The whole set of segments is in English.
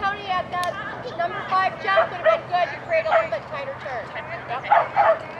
Toni at that number five jump would have been good to create a little bit tighter turn. Yep.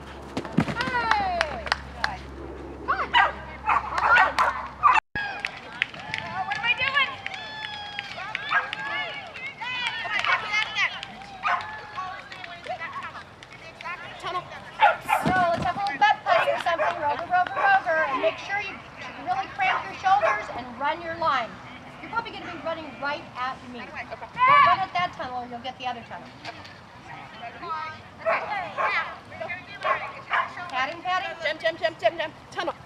get the other tunnel. Padding, padding. Jump, jump, jump, jump, jump. Tunnel.